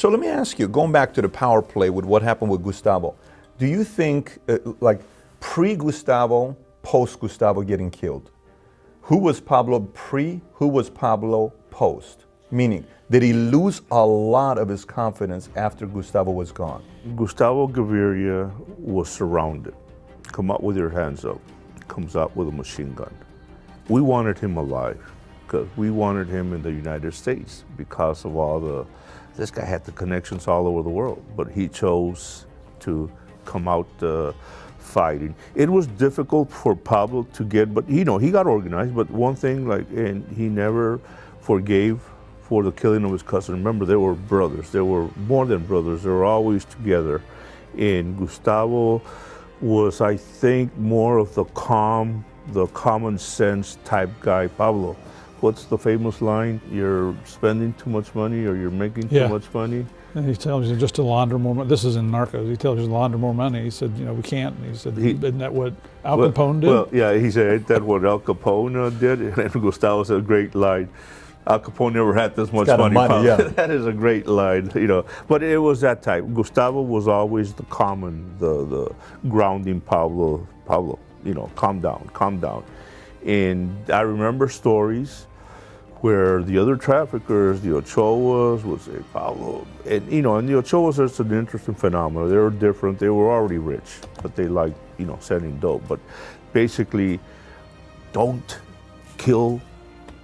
So let me ask you, going back to the power play with what happened with Gustavo, do you think, uh, like pre Gustavo, post Gustavo getting killed, who was Pablo pre, who was Pablo post? Meaning, did he lose a lot of his confidence after Gustavo was gone? Gustavo Gaviria was surrounded. Come up with your hands up. Comes out with a machine gun. We wanted him alive because we wanted him in the United States because of all the this guy had the connections all over the world, but he chose to come out uh, fighting. It was difficult for Pablo to get, but you know, he got organized. But one thing, like, and he never forgave for the killing of his cousin. Remember, they were brothers. They were more than brothers. They were always together. And Gustavo was, I think, more of the calm, the common sense type guy. Pablo what's the famous line? You're spending too much money or you're making too yeah. much money. And he tells you just to launder more money. This is in Narcos. He tells you to launder more money. He said, you know, we can't. And he said, he, isn't that what Al well, Capone did? Well, yeah, he said, ain't that what Al Capone uh, did? And Gustavo said a great line. Al Capone never had this much money. money yeah. that is a great line, you know. But it was that type. Gustavo was always the common, the the grounding Pablo. Pablo, you know, calm down, calm down. And I remember stories where the other traffickers, the Ochoas, would say, Pablo, and you know, and the Ochoas are an interesting phenomenon. They were different. They were already rich, but they liked, you know, selling dope. But basically, don't kill,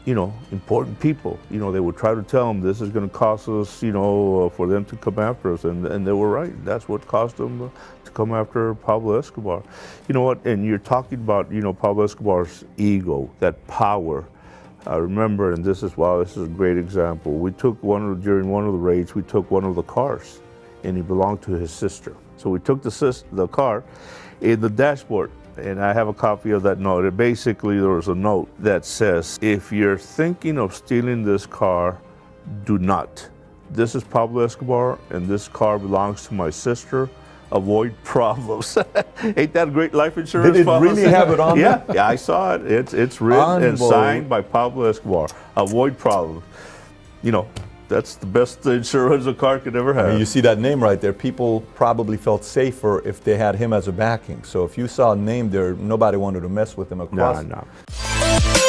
you know, important people. You know, they would try to tell them this is going to cost us, you know, uh, for them to come after us, and and they were right. That's what cost them uh, to come after Pablo Escobar. You know what? And you're talking about, you know, Pablo Escobar's ego, that power I remember, and this is wow, this is a great example. We took one of, during one of the raids, we took one of the cars, and he belonged to his sister. So we took the sis, the car, in the dashboard, and I have a copy of that note. It basically there was a note that says, "If you're thinking of stealing this car, do not. This is Pablo Escobar, and this car belongs to my sister." Avoid problems. Ain't that a great life insurance? Did it policy? really have it on yeah, there? Yeah, I saw it. It's it's written and signed by Pablo Escobar. Avoid problems. You know, that's the best insurance a car could ever have. I mean, you see that name right there. People probably felt safer if they had him as a backing. So if you saw a name there, nobody wanted to mess with him across. No, no.